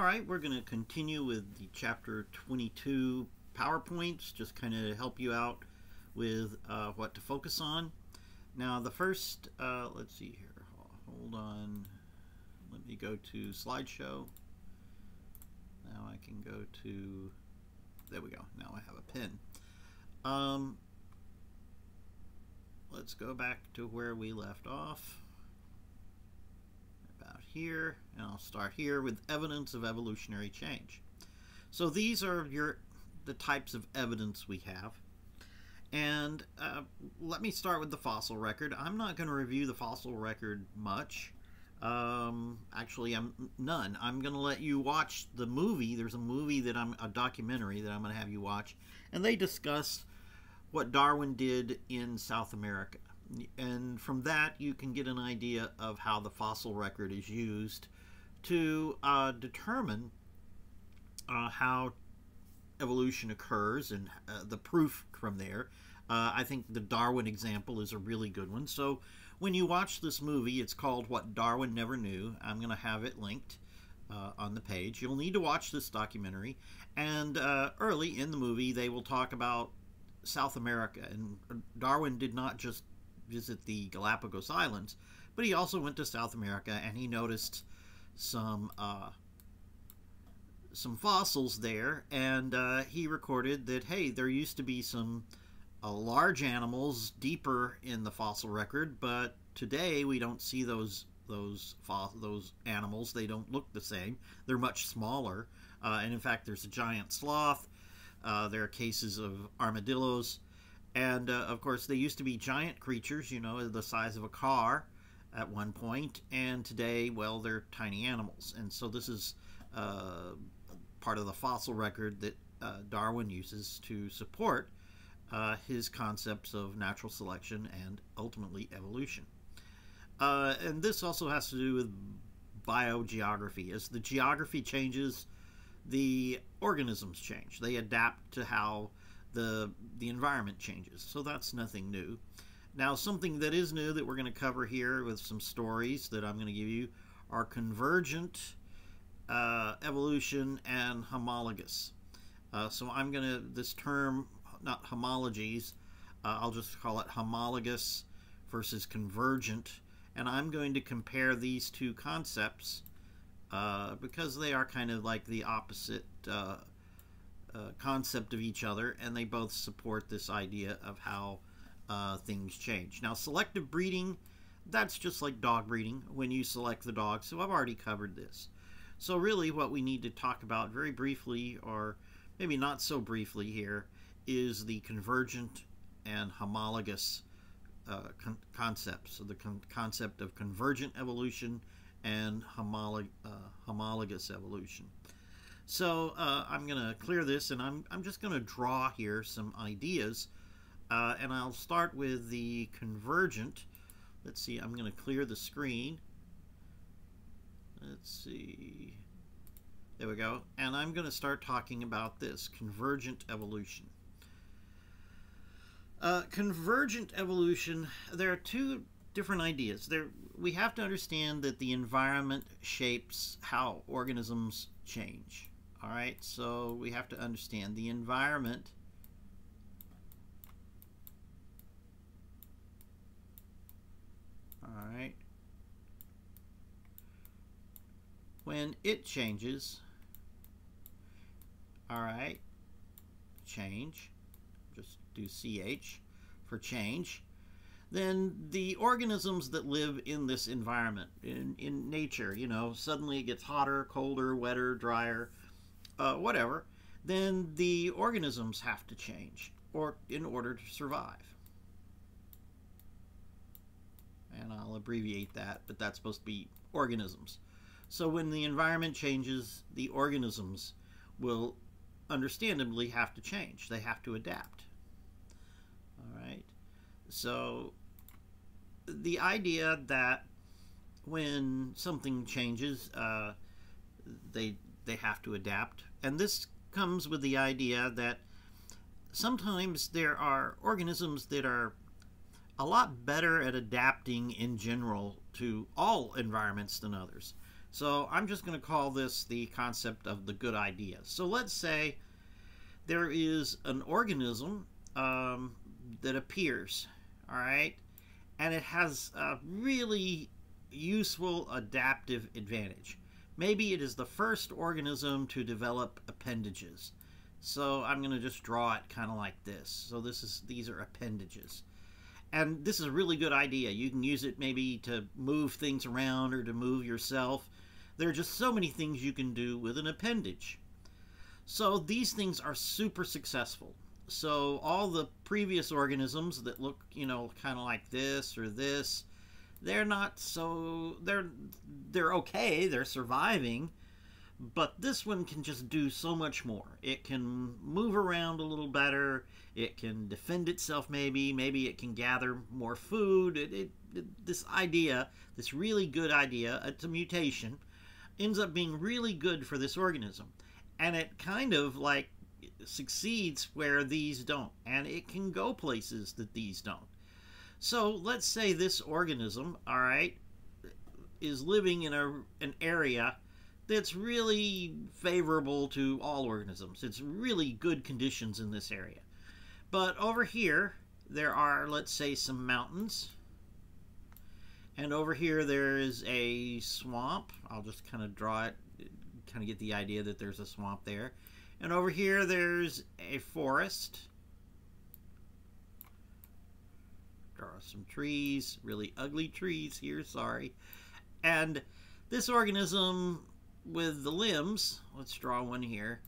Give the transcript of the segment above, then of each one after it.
All right, we're going to continue with the chapter 22 PowerPoints, just kind of help you out with uh, what to focus on. Now, the first, uh, let's see here, hold on, let me go to slideshow. Now I can go to, there we go, now I have a pin. Um, let's go back to where we left off here, and I'll start here with evidence of evolutionary change. So these are your the types of evidence we have. And uh, let me start with the fossil record. I'm not going to review the fossil record much. Um, actually, I'm none. I'm going to let you watch the movie. There's a movie that I'm a documentary that I'm going to have you watch, and they discuss what Darwin did in South America and from that you can get an idea of how the fossil record is used to uh, determine uh, how evolution occurs and uh, the proof from there. Uh, I think the Darwin example is a really good one. So when you watch this movie, it's called What Darwin Never Knew. I'm going to have it linked uh, on the page. You'll need to watch this documentary. And uh, early in the movie, they will talk about South America. And Darwin did not just visit the Galapagos Islands, but he also went to South America and he noticed some uh, some fossils there, and uh, he recorded that hey, there used to be some uh, large animals deeper in the fossil record, but today we don't see those those those animals. They don't look the same. They're much smaller, uh, and in fact, there's a giant sloth. Uh, there are cases of armadillos. And uh, of course, they used to be giant creatures, you know, the size of a car at one point, and today, well, they're tiny animals. And so this is uh, part of the fossil record that uh, Darwin uses to support uh, his concepts of natural selection and ultimately evolution. Uh, and this also has to do with biogeography. As the geography changes, the organisms change. They adapt to how the the environment changes. So that's nothing new. Now, something that is new that we're going to cover here with some stories that I'm going to give you are convergent uh, evolution and homologous. Uh, so I'm going to, this term, not homologies, uh, I'll just call it homologous versus convergent. And I'm going to compare these two concepts uh, because they are kind of like the opposite uh, concept of each other, and they both support this idea of how uh, things change. Now, selective breeding, that's just like dog breeding when you select the dog, so I've already covered this. So, really, what we need to talk about very briefly, or maybe not so briefly here, is the convergent and homologous uh, con concepts. So, the con concept of convergent evolution and homolog uh, homologous evolution. So uh, I'm going to clear this and I'm, I'm just going to draw here some ideas. Uh, and I'll start with the convergent. Let's see, I'm going to clear the screen. Let's see. There we go. And I'm going to start talking about this, convergent evolution. Uh, convergent evolution, there are two different ideas. There, we have to understand that the environment shapes how organisms change. All right, so we have to understand the environment All right. When it changes, all right, change, just do CH for change, then the organisms that live in this environment, in, in nature, you know, suddenly it gets hotter, colder, wetter, drier, uh, whatever, then the organisms have to change or in order to survive. And I'll abbreviate that, but that's supposed to be organisms. So when the environment changes, the organisms will understandably have to change. They have to adapt. All right. So the idea that when something changes, uh, they they have to adapt and this comes with the idea that sometimes there are organisms that are a lot better at adapting in general to all environments than others. So I'm just going to call this the concept of the good idea. So let's say there is an organism um, that appears, all right, and it has a really useful adaptive advantage. Maybe it is the first organism to develop appendages. So I'm going to just draw it kind of like this. So this is these are appendages. And this is a really good idea. You can use it maybe to move things around or to move yourself. There are just so many things you can do with an appendage. So these things are super successful. So all the previous organisms that look, you know, kind of like this or this, they're not so they're they're okay, they're surviving, but this one can just do so much more. It can move around a little better. It can defend itself, maybe. Maybe it can gather more food. It, it, it, this idea, this really good idea, it's a mutation, ends up being really good for this organism. And it kind of like succeeds where these don't. And it can go places that these don't. So let's say this organism, all right, is living in a, an area that's really favorable to all organisms. It's really good conditions in this area. But over here, there are, let's say, some mountains. And over here, there is a swamp. I'll just kind of draw it, kind of get the idea that there's a swamp there. And over here, there's a forest. Draw some trees, really ugly trees here, sorry. And this organism with the limbs, let's draw one here,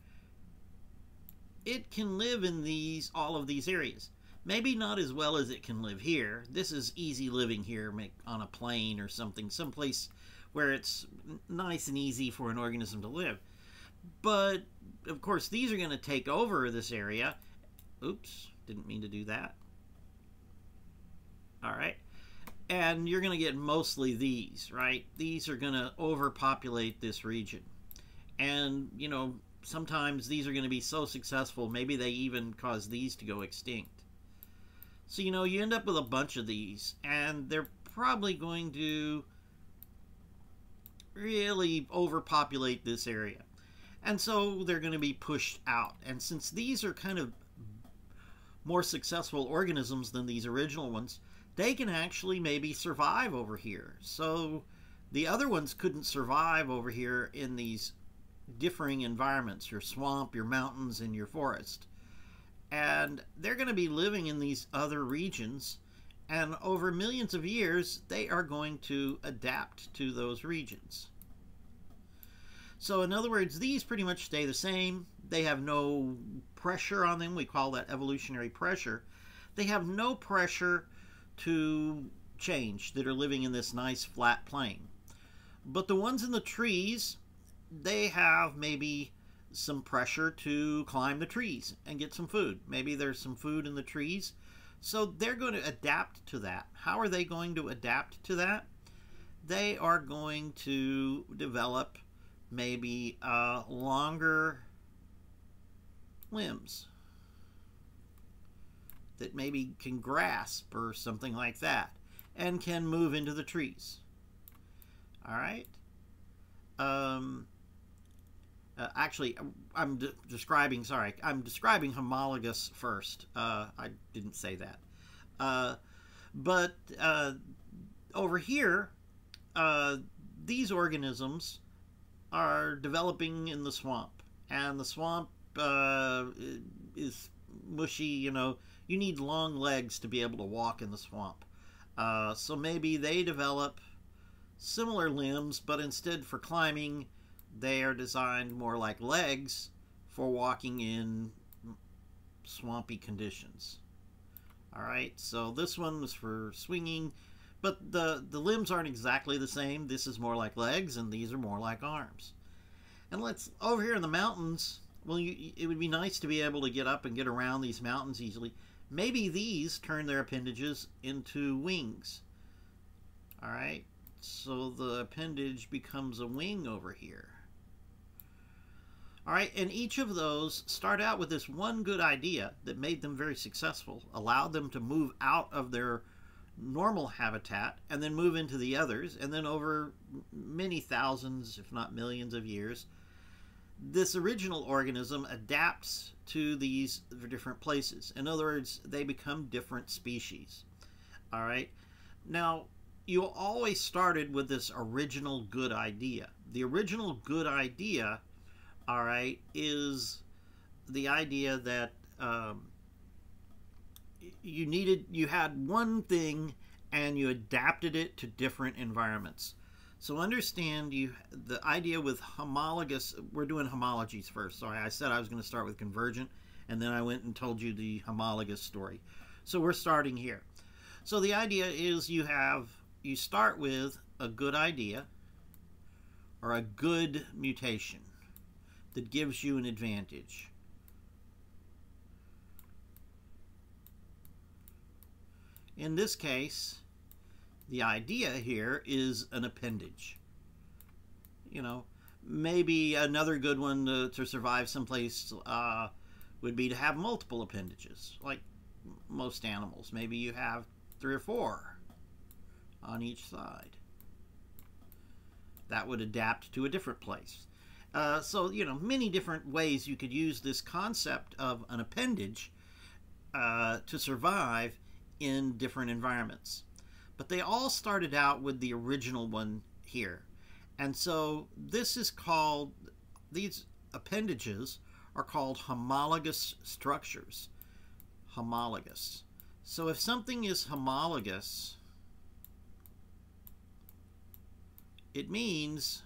it can live in these all of these areas. Maybe not as well as it can live here. This is easy living here make, on a plain or something, someplace where it's nice and easy for an organism to live. But, of course, these are going to take over this area. Oops, didn't mean to do that. All right and you're going to get mostly these, right? These are going to overpopulate this region. And, you know, sometimes these are going to be so successful, maybe they even cause these to go extinct. So, you know, you end up with a bunch of these, and they're probably going to really overpopulate this area. And so they're going to be pushed out. And since these are kind of more successful organisms than these original ones, they can actually maybe survive over here. So the other ones couldn't survive over here in these differing environments your swamp, your mountains, and your forest. And they're going to be living in these other regions. And over millions of years, they are going to adapt to those regions. So, in other words, these pretty much stay the same. They have no pressure on them. We call that evolutionary pressure. They have no pressure to change that are living in this nice flat plain. But the ones in the trees, they have maybe some pressure to climb the trees and get some food. Maybe there's some food in the trees. So they're going to adapt to that. How are they going to adapt to that? They are going to develop maybe uh, longer limbs that maybe can grasp or something like that and can move into the trees. All right. Um, uh, actually, I'm de describing, sorry, I'm describing homologous first. Uh, I didn't say that. Uh, but uh, over here, uh, these organisms are developing in the swamp. And the swamp uh, is mushy, you know, you need long legs to be able to walk in the swamp. Uh, so maybe they develop similar limbs, but instead for climbing, they are designed more like legs for walking in swampy conditions. All right, so this one was for swinging, but the, the limbs aren't exactly the same. This is more like legs, and these are more like arms. And let's, over here in the mountains, well, you, it would be nice to be able to get up and get around these mountains easily. Maybe these turn their appendages into wings. All right, so the appendage becomes a wing over here. All right, and each of those start out with this one good idea that made them very successful, allowed them to move out of their normal habitat and then move into the others. And then over many thousands, if not millions of years, this original organism adapts to these different places. In other words, they become different species. All right. Now, you always started with this original good idea. The original good idea, all right, is the idea that um, you needed, you had one thing and you adapted it to different environments. So understand you the idea with homologous. We're doing homologies first. Sorry, I said I was going to start with convergent, and then I went and told you the homologous story. So we're starting here. So the idea is you have you start with a good idea or a good mutation that gives you an advantage. In this case, the idea here is an appendage. You know, maybe another good one to, to survive someplace uh, would be to have multiple appendages, like most animals. Maybe you have three or four on each side. That would adapt to a different place. Uh, so, you know, many different ways you could use this concept of an appendage uh, to survive in different environments. But they all started out with the original one here. And so this is called, these appendages are called homologous structures. Homologous. So if something is homologous, it means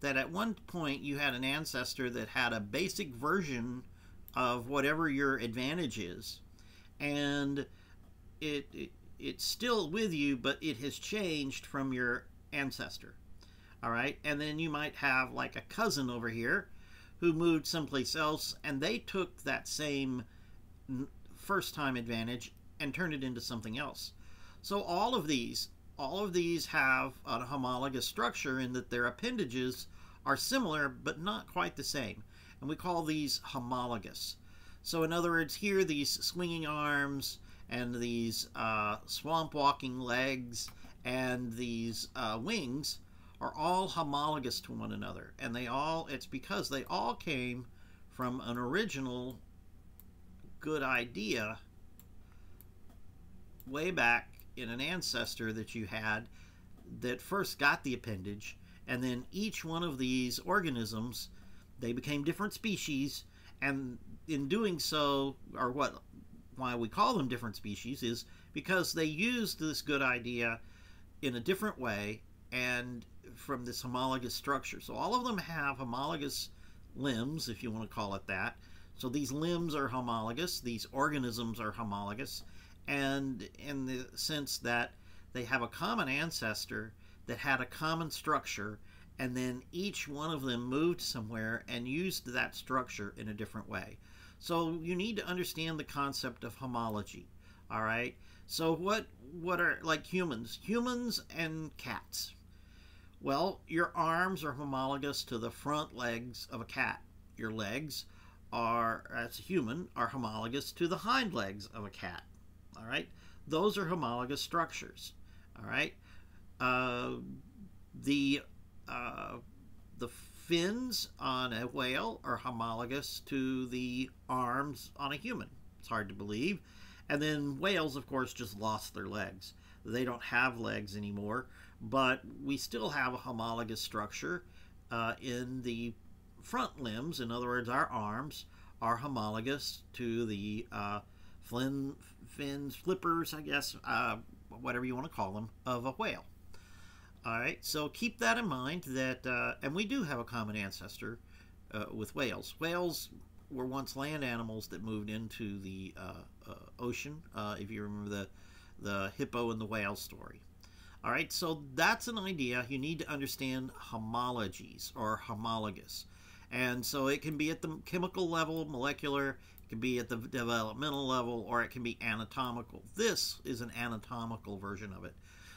that at one point you had an ancestor that had a basic version of whatever your advantage is and it, it it's still with you but it has changed from your ancestor all right and then you might have like a cousin over here who moved someplace else and they took that same first time advantage and turned it into something else so all of these all of these have a homologous structure in that their appendages are similar but not quite the same. And we call these homologous. So in other words, here these swinging arms and these uh, swamp walking legs and these uh, wings are all homologous to one another. And they all, it's because they all came from an original good idea way back in an ancestor that you had that first got the appendage, and then each one of these organisms, they became different species, and in doing so, or what why we call them different species is because they used this good idea in a different way and from this homologous structure. So all of them have homologous limbs, if you want to call it that. So these limbs are homologous, these organisms are homologous, and in the sense that they have a common ancestor that had a common structure and then each one of them moved somewhere and used that structure in a different way. So you need to understand the concept of homology. All right. So what what are like humans? Humans and cats. Well, your arms are homologous to the front legs of a cat. Your legs are as a human are homologous to the hind legs of a cat. All right, those are homologous structures. All right, uh, the uh, the fins on a whale are homologous to the arms on a human. It's hard to believe. And then whales, of course, just lost their legs. They don't have legs anymore, but we still have a homologous structure uh, in the front limbs. In other words, our arms are homologous to the uh, flin, fins, flippers, I guess, uh, whatever you want to call them, of a whale. All right, so keep that in mind that, uh, and we do have a common ancestor uh, with whales. Whales were once land animals that moved into the uh, uh ocean, uh, if you remember the, the hippo and the whale story. All right, so that's an idea. You need to understand homologies or homologous. And so it can be at the chemical level, molecular, it can be at the developmental level or it can be anatomical. This is an anatomical version of it.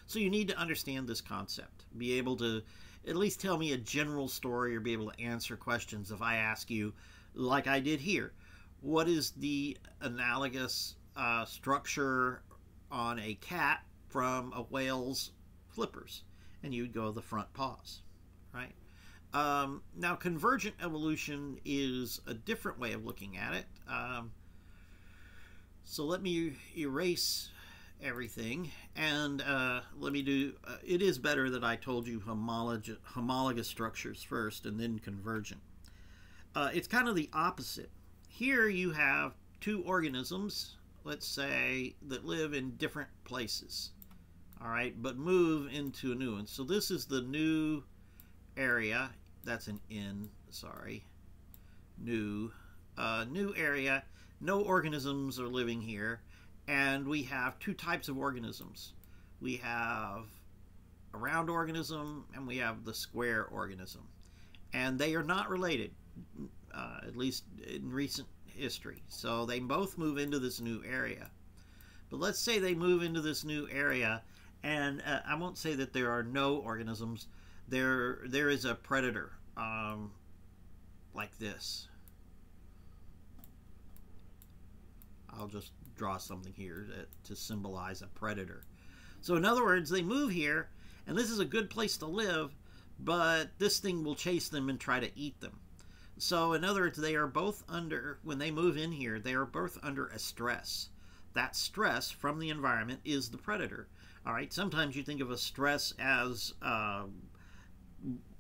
So you need to understand this concept, be able to at least tell me a general story or be able to answer questions if I ask you, like I did here, what is the analogous uh, structure on a cat from a whale's flippers, and you'd go the front paws, right? Um, now, convergent evolution is a different way of looking at it. Um, so let me erase everything and uh, let me do uh, it is better that I told you homolog homologous structures first and then convergent. Uh, it's kind of the opposite. Here you have two organisms, let's say, that live in different places, all right, but move into a new one. So this is the new area. That's an N, sorry. New, uh, new area. No organisms are living here. And we have two types of organisms. We have a round organism and we have the square organism. And they are not related, uh, at least in recent history. So they both move into this new area. But let's say they move into this new area, and uh, I won't say that there are no organisms. There, there is a predator um, like this. I'll just draw something here to, to symbolize a predator. So in other words, they move here, and this is a good place to live, but this thing will chase them and try to eat them. So in other words, they are both under, when they move in here, they are both under a stress. That stress from the environment is the predator. All right, sometimes you think of a stress as, uh,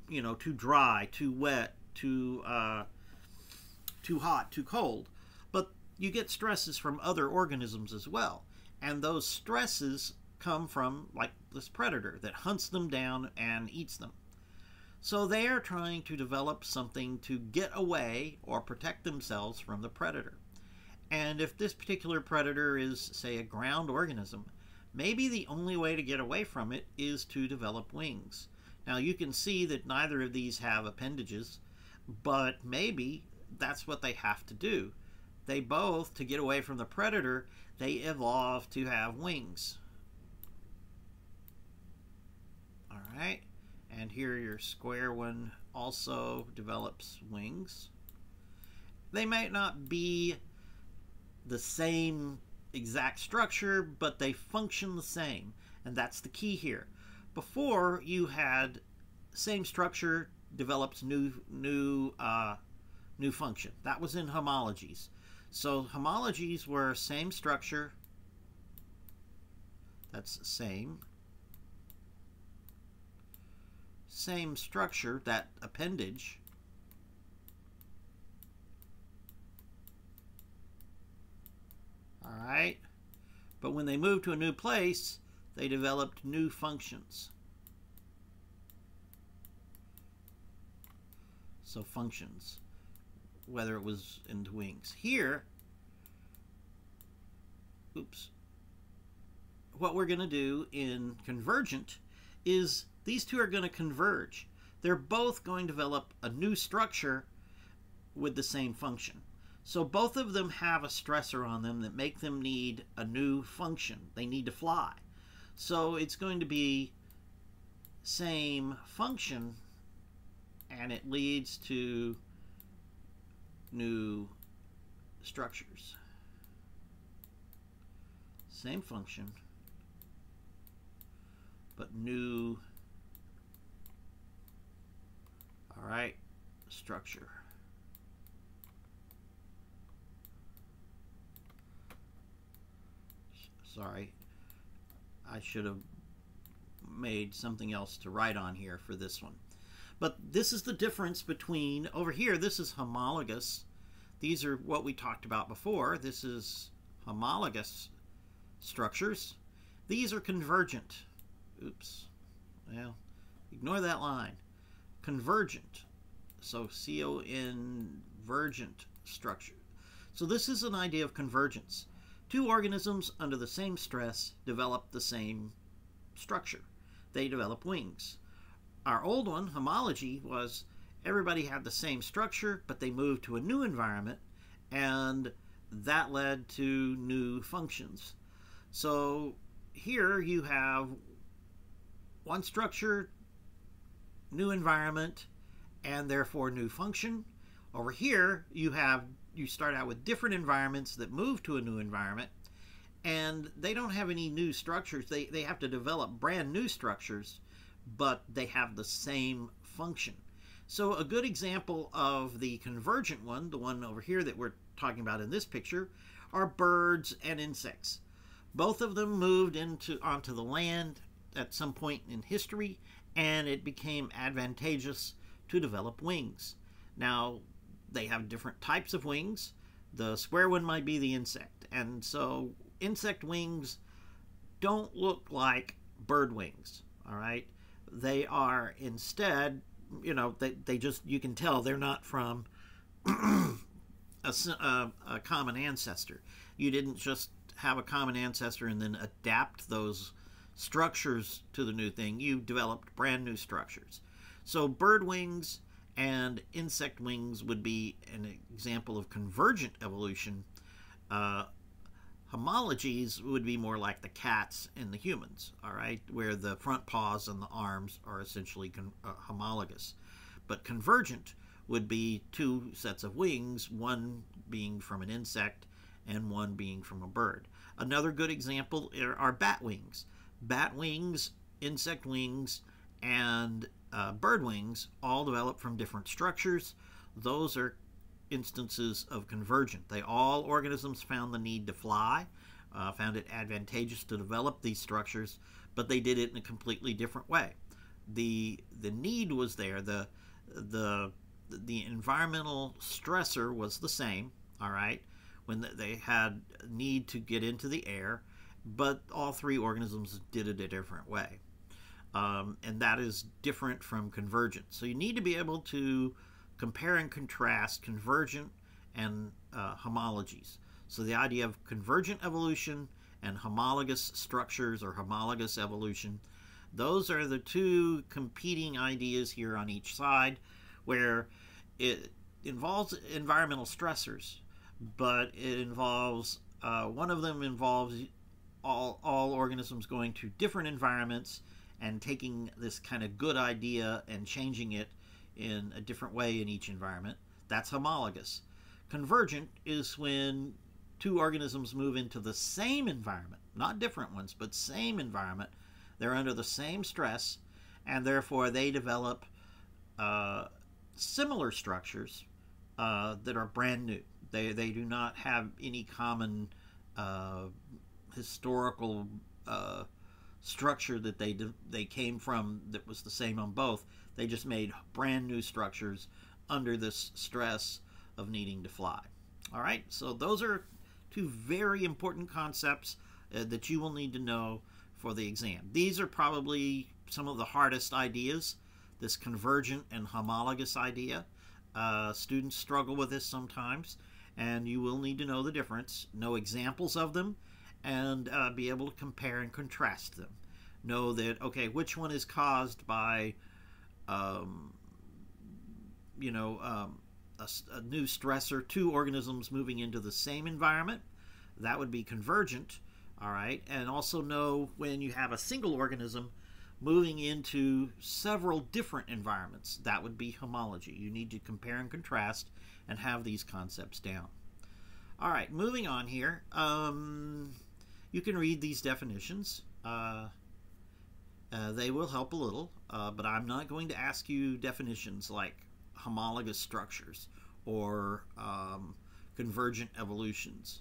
you know, too dry, too wet, too, uh, too hot, too cold. You get stresses from other organisms as well. And those stresses come from, like, this predator that hunts them down and eats them. So they are trying to develop something to get away or protect themselves from the predator. And if this particular predator is, say, a ground organism, maybe the only way to get away from it is to develop wings. Now you can see that neither of these have appendages, but maybe that's what they have to do they both, to get away from the predator, they evolve to have wings. All right, and here your square one also develops wings. They might not be the same exact structure, but they function the same, and that's the key here. Before you had same structure develops new new uh, new function. That was in homologies. So homologies were same structure. That's same. Same structure, that appendage. All right. But when they moved to a new place, they developed new functions. So functions whether it was into wings. Here, oops, what we're going to do in convergent is these two are going to converge. They're both going to develop a new structure with the same function. So both of them have a stressor on them that make them need a new function. They need to fly. So it's going to be same function and it leads to new structures. Same function, but new, all right, structure. Sorry, I should have made something else to write on here for this one. But this is the difference between, over here, this is homologous. These are what we talked about before. This is homologous structures. These are convergent. Oops. Well, ignore that line. Convergent. So C-O-N-vergent structure. So this is an idea of convergence. Two organisms under the same stress develop the same structure. They develop wings. Our old one, homology, was everybody had the same structure, but they moved to a new environment, and that led to new functions. So here you have one structure, new environment, and therefore new function. Over here, you have you start out with different environments that move to a new environment, and they don't have any new structures. They, they have to develop brand new structures, but they have the same function. So a good example of the convergent one, the one over here that we're talking about in this picture, are birds and insects. Both of them moved into onto the land at some point in history, and it became advantageous to develop wings. Now, they have different types of wings. The square one might be the insect, and so insect wings don't look like bird wings, all right? They are instead, you know, they, they just, you can tell they're not from a, a, a common ancestor. You didn't just have a common ancestor and then adapt those structures to the new thing. You developed brand new structures. So bird wings and insect wings would be an example of convergent evolution. Uh, homologies would be more like the cats and the humans, all right, where the front paws and the arms are essentially uh, homologous. But convergent would be two sets of wings, one being from an insect and one being from a bird. Another good example are bat wings. Bat wings, insect wings, and uh, bird wings all develop from different structures. Those are instances of convergent. They all organisms found the need to fly, uh, found it advantageous to develop these structures, but they did it in a completely different way. the The need was there. the the The environmental stressor was the same. All right, when they had need to get into the air, but all three organisms did it a different way. Um, and that is different from convergent. So you need to be able to compare and contrast convergent and uh, homologies. So the idea of convergent evolution and homologous structures or homologous evolution, those are the two competing ideas here on each side where it involves environmental stressors, but it involves, uh, one of them involves all, all organisms going to different environments and taking this kind of good idea and changing it in a different way in each environment. That's homologous. Convergent is when two organisms move into the same environment, not different ones, but same environment. They're under the same stress, and therefore they develop uh, similar structures uh, that are brand new. They, they do not have any common uh, historical uh, structure that they they came from that was the same on both. They just made brand new structures under this stress of needing to fly. All right, so those are two very important concepts uh, that you will need to know for the exam. These are probably some of the hardest ideas, this convergent and homologous idea. Uh, students struggle with this sometimes, and you will need to know the difference, know examples of them, and uh, be able to compare and contrast them. Know that, okay, which one is caused by, um, you know, um, a, a, new stressor, two organisms moving into the same environment. That would be convergent, all right? And also know when you have a single organism moving into several different environments. That would be homology. You need to compare and contrast and have these concepts down. All right, moving on here. Um, you can read these definitions. Uh, uh, they will help a little, uh, but I'm not going to ask you definitions like homologous structures or um, convergent evolutions.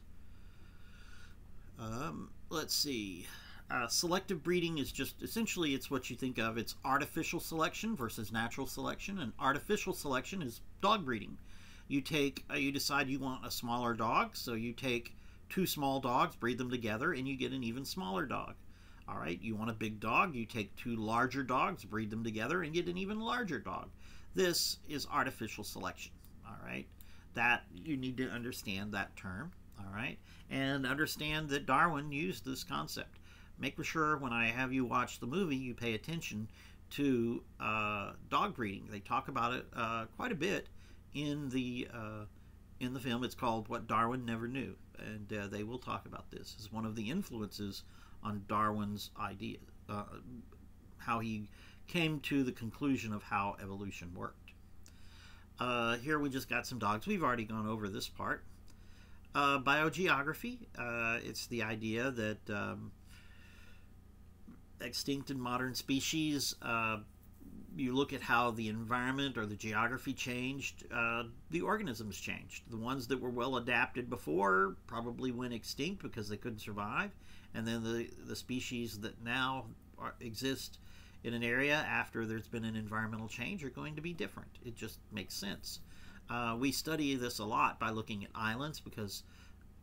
Um, let's see. Uh, selective breeding is just essentially it's what you think of. It's artificial selection versus natural selection, and artificial selection is dog breeding. You take, uh, you decide you want a smaller dog, so you take two small dogs, breed them together, and you get an even smaller dog. All right, you want a big dog, you take two larger dogs, breed them together, and get an even larger dog. This is artificial selection. All right, that you need to understand that term. All right, and understand that Darwin used this concept. Make sure when I have you watch the movie, you pay attention to uh, dog breeding. They talk about it uh, quite a bit in the uh, in the film. It's called What Darwin Never Knew and uh, they will talk about this as one of the influences on Darwin's idea, uh, how he came to the conclusion of how evolution worked. Uh, here we just got some dogs. We've already gone over this part. Uh, biogeography. Uh, it's the idea that um, extinct and modern species. You look at how the environment or the geography changed, uh, the organisms changed. The ones that were well adapted before probably went extinct because they couldn't survive, and then the the species that now are, exist in an area after there's been an environmental change are going to be different. It just makes sense. Uh, we study this a lot by looking at islands because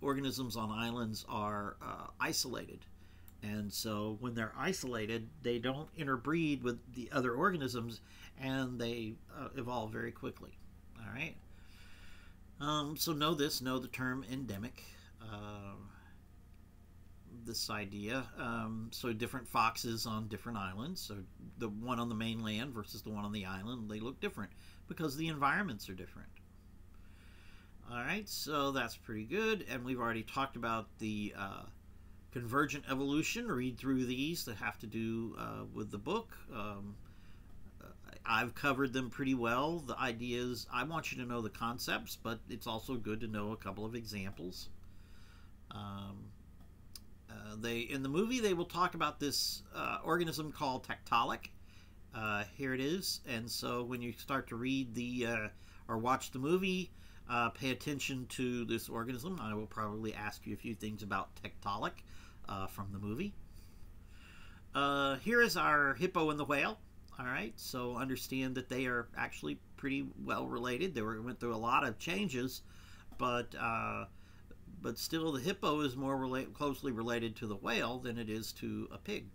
organisms on islands are uh, isolated. And so when they're isolated, they don't interbreed with the other organisms and they uh, evolve very quickly. All right. Um, so know this, know the term endemic. Uh, this idea. Um, so different foxes on different islands. So the one on the mainland versus the one on the island, they look different because the environments are different. All right, so that's pretty good. And we've already talked about the uh, convergent evolution. Read through these that have to do uh, with the book. Um, I've covered them pretty well. The ideas, I want you to know the concepts, but it's also good to know a couple of examples. Um, uh, they in the movie they will talk about this uh, organism called Tiktaalik. Uh, here it is, and so when you start to read the uh, or watch the movie, uh, pay attention to this organism. I will probably ask you a few things about Tiktaalik from the movie. Uh, here is our hippo and the whale. All right, so understand that they are actually pretty well related. They were, went through a lot of changes, but uh, but still the hippo is more relate, closely related to the whale than it is to a pig.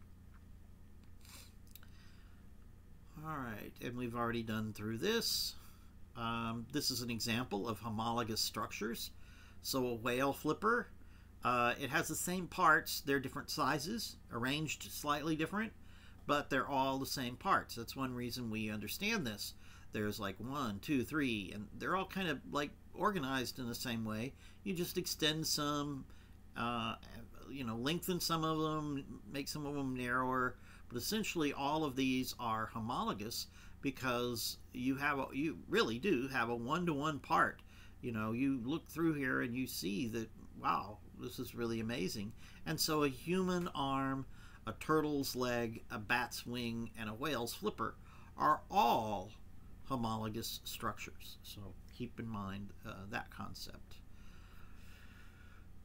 All right, and we've already done through this. Um, this is an example of homologous structures. So a whale flipper, uh, it has the same parts. They're different sizes, arranged slightly different, but they're all the same parts. That's one reason we understand this. There's like one, two, three, and they're all kind of like organized in the same way. You just extend some, uh, you know, lengthen some of them, make some of them narrower. But essentially, all of these are homologous because you have a, you really do have a one-to-one part. You know, you look through here and you see that wow, this is really amazing. And so, a human arm, a turtle's leg, a bat's wing, and a whale's flipper are all homologous structures. So keep in mind uh, that concept.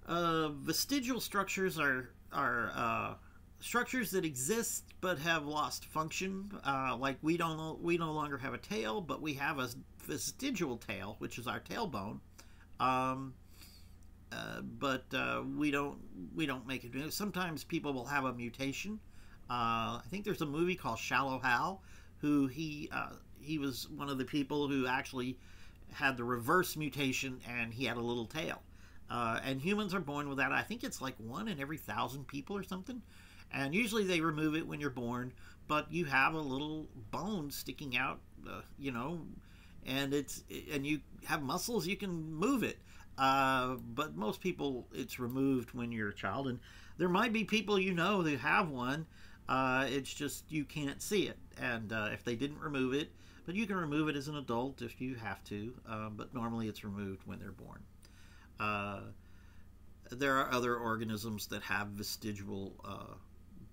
Uh, vestigial structures are are uh, structures that exist but have lost function. Uh, like we don't we no longer have a tail, but we have a vestigial tail, which is our tailbone. Um, uh, but uh, we don't we don't make it. Sometimes people will have a mutation. I think there's a movie called Shallow Hal, who he he was one of the people who actually had the reverse mutation and he had a little tail. Uh, and humans are born with that. I think it's like one in every thousand people or something. And usually they remove it when you're born, but you have a little bone sticking out, uh, you know, and it's and you have muscles you can move it. Uh, but most people, it's removed when you're a child, and there might be people you know that have one. Uh, it's just you can't see it, and uh, if they didn't remove it, but you can remove it as an adult if you have to, um, but normally it's removed when they're born. Uh, there are other organisms that have vestigial uh,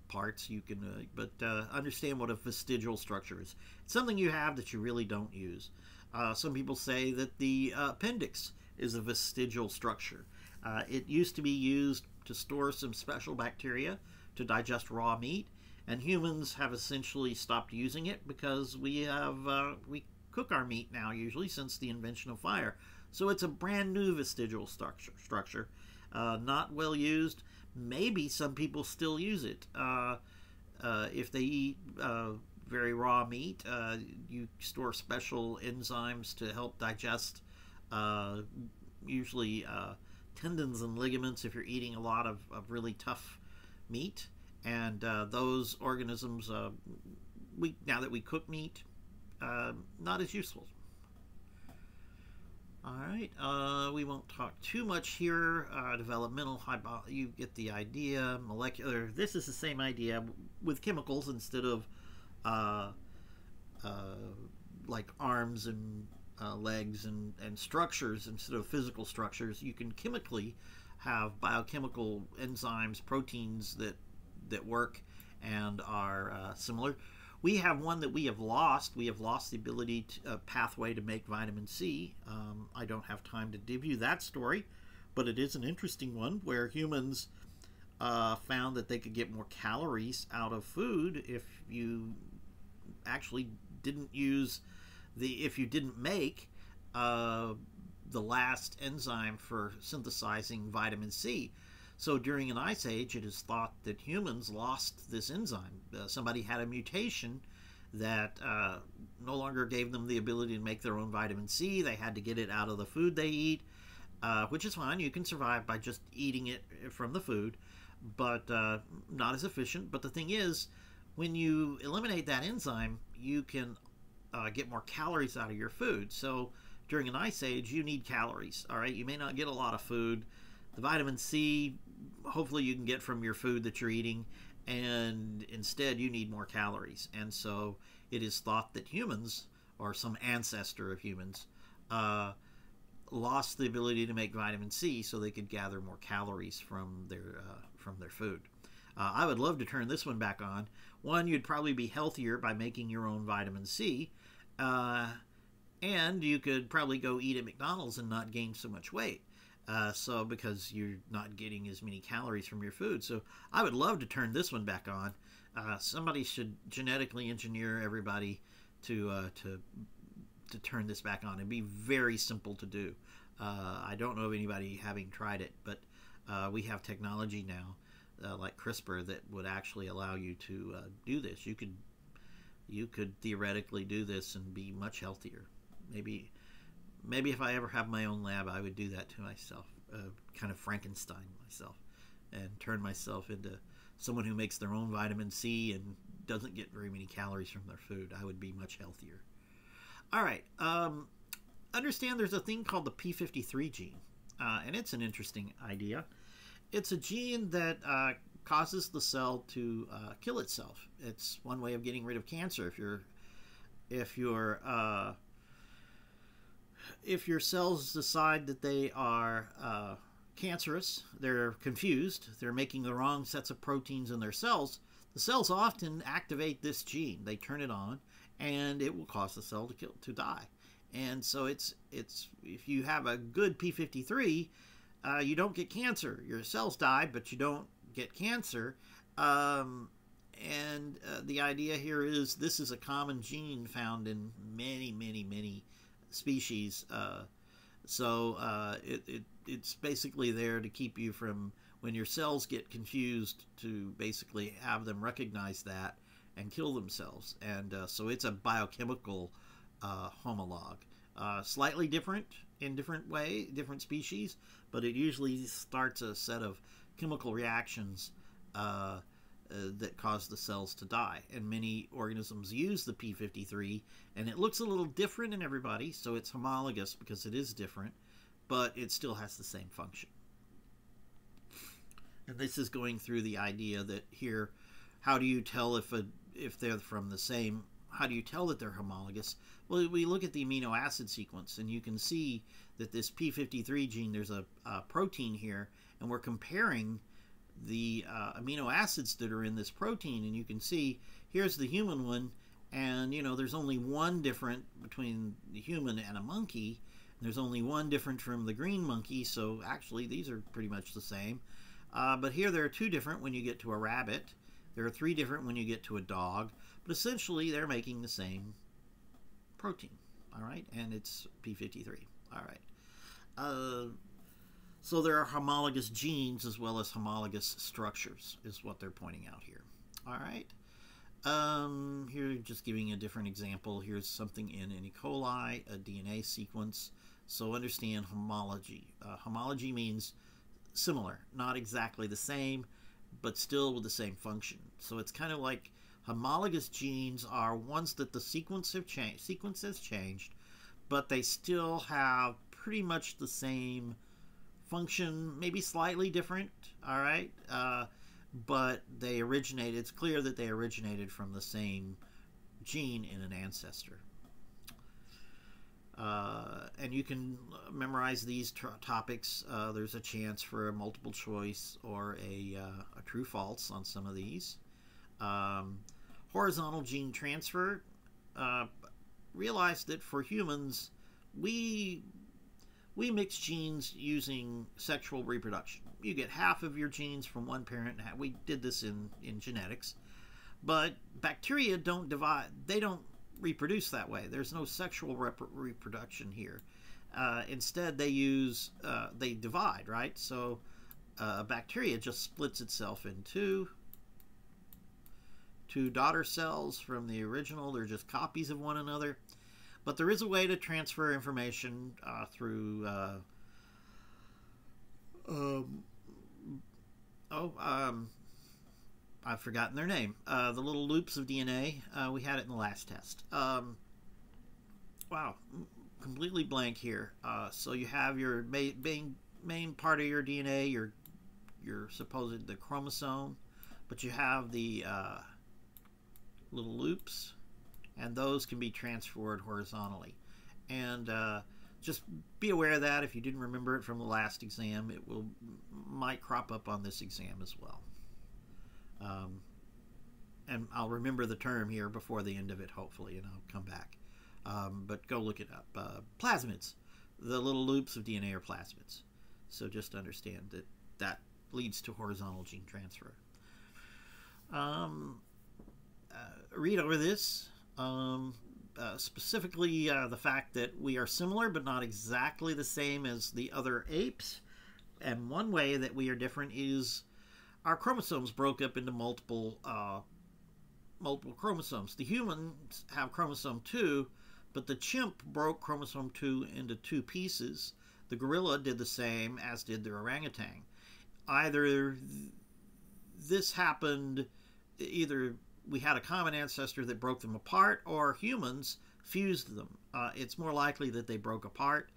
parts you can, uh, but uh, understand what a vestigial structure is. It's something you have that you really don't use. Uh, some people say that the appendix is a vestigial structure. Uh, it used to be used to store some special bacteria to digest raw meat and humans have essentially stopped using it because we have uh, we cook our meat now usually since the invention of fire. So it's a brand new vestigial structure. Structure, uh, not well used. Maybe some people still use it. Uh, uh if they eat uh, very raw meat, uh, you store special enzymes to help digest. usually tendons and ligaments if you're eating a lot of, of really tough meat and uh, those organisms, uh, we now that we cook meat, uh, not as useful. All right, uh, we won't talk too much here. Uh, developmental, you get the idea. Molecular, this is the same idea with chemicals instead of uh, like arms and uh, legs and, and structures instead of physical structures, you can chemically have biochemical enzymes, proteins that that work and are uh, similar. We have one that we have lost. We have lost the ability to, uh, pathway to make vitamin C. Um, I don't have time to give you that story, but it is an interesting one where humans uh, found that they could get more calories out of food if you actually didn't use the if you didn't make uh, the last enzyme for synthesizing vitamin C. So during an ice age, it is thought that humans lost this enzyme. Uh, somebody had a mutation that uh, no longer gave them the ability to make their own vitamin C. They had to get it out of the food they eat, uh, which is fine. You can survive by just eating it from the food, but uh, not as efficient. But the thing is, when you eliminate that enzyme, you can uh, get more calories out of your food. So during an ice age, you need calories. All right, you may not get a lot of food. The vitamin C, hopefully, you can get from your food that you're eating, and instead, you need more calories. And so, it is thought that humans, or some ancestor of humans, uh, lost the ability to make vitamin C so they could gather more calories from their uh, from their food. Uh, I would love to turn this one back on. One, you'd probably be healthier by making your own vitamin C. Uh, and you could probably go eat at McDonald's and not gain so much weight. Uh, so because you're not getting as many calories from your food. So I would love to turn this one back on. Uh, somebody should genetically engineer everybody to uh, to to turn this back on. It'd be very simple to do. Uh, I don't know of anybody having tried it, but uh, we have technology now uh, like CRISPR that would actually allow you to do this. You could you could theoretically do this and be much healthier. Maybe, maybe if I ever have my own lab, I would do that to myself, uh, kind of Frankenstein myself, and turn myself into someone who makes their own vitamin C and doesn't get very many calories from their food. I would be much healthier. All right. Um, understand there's a thing called the P53 gene, uh, and it's an interesting idea. It's a gene that uh, causes the cell to uh, kill itself. It's one way of getting rid of cancer. If you're if your uh, if your cells decide that they are uh, cancerous, they're confused, they're making the wrong sets of proteins in their cells. The cells often activate this gene. They turn it on, and it will cause the cell to kill to die. And so it's it's if you have a good P53, uh, you don't get cancer. Your cells die, but you don't get cancer. Um, and uh, the idea here is this is a common gene found in many, many, many species. Uh, so uh, it, it, it's basically there to keep you from, when your cells get confused, to basically have them recognize that and kill themselves. And uh, so it's a biochemical uh, homolog. Uh, slightly different in different way, different species, but it usually starts a set of chemical reactions uh, that cause the cells to die. And many organisms use the P53, and it looks a little different in everybody, so it's homologous because it is different, but it still has the same function. And this is going through the idea that here, how do you tell if a if they're from the same? How do you tell that they're homologous? Well, we look at the amino acid sequence, and you can see that this P53 gene, there's a, a protein here, and we're comparing the uh, amino acids that are in this protein and you can see here's the human one and you know there's only one different between the human and a monkey there's only one different from the green monkey so actually these are pretty much the same. Uh, but here there are two different when you get to a rabbit there are three different when you get to a dog but essentially they're making the same protein all right? And it's p53 all right. Uh, so there are homologous genes as well as homologous structures, is what they're pointing out here. All right. Um, here, just giving a different example. Here's something in an E. coli, a DNA sequence. So understand homology. Uh, homology means similar, not exactly the same, but still with the same function. So it's kind of like homologous genes are ones that the sequence have sequence has changed, but they still have pretty much the same function, maybe slightly different. All right, uh, but they originate, It's clear that they originated from the same gene in an ancestor. Uh, and you can memorize these topics. Uh, there's a chance for a multiple choice or a, uh, a true false on some of these. Um, horizontal gene transfer. Uh, realize that for humans, we we mix genes using sexual reproduction. You get half of your genes from one parent. We did this in, in genetics. But bacteria don't divide. They don't reproduce that way. There's no sexual rep reproduction here. Uh, instead, they use uh, they divide, right? So uh, bacteria just splits itself in two. Two daughter cells from the original. They're just copies of one another. But there is a way to transfer information uh, through. Uh, um, oh, um, I've forgotten their name. Uh, the little loops of DNA. Uh, we had it in the last test. Um, wow, completely blank here. Uh, so you have your main main part of your DNA, your your supposed the chromosome, but you have the uh, little loops, and those can be transferred horizontally. And uh, just be aware of that. If you didn't remember it from the last exam, it will might crop up on this exam as well. Um, and I'll remember the term here before the end of it, hopefully, and I'll come back. Um, but go look it up. Uh, plasmids, the little loops of DNA are plasmids. So just understand that that leads to horizontal gene transfer. Um, uh, read over this. Um, uh, specifically, uh, the fact that we are similar but not exactly the same as the other apes. And one way that we are different is our chromosomes broke up into multiple uh, multiple chromosomes. The humans have chromosome 2, but the chimp broke chromosome 2 into two pieces. The gorilla did the same, as did the orangutan. Either this happened, either we had a common ancestor that broke them apart, or humans fused them. Uh, it's more likely that they broke apart.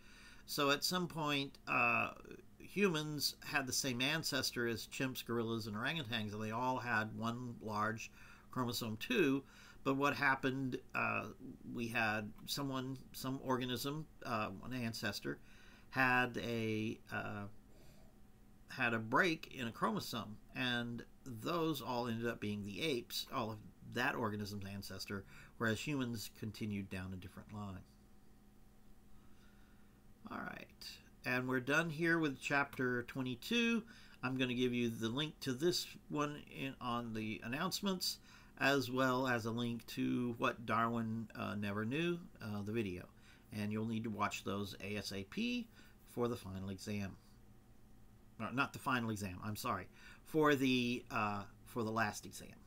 So at some point, uh, humans had the same ancestor as chimps, gorillas, and orangutans, and they all had one large chromosome 2. But what happened, uh, we had someone, some organism, uh, one ancestor, had a uh, had a break in a chromosome, and those all ended up being the apes, all of that organism's ancestor, whereas humans continued down a different line. All right. And we're done here with chapter 22. I'm going to give you the link to this one in, on the announcements, as well as a link to what Darwin uh, never knew, uh, the video. And you'll need to watch those ASAP for the final exam. not the final exam, I'm sorry, for the, uh, for the last exam.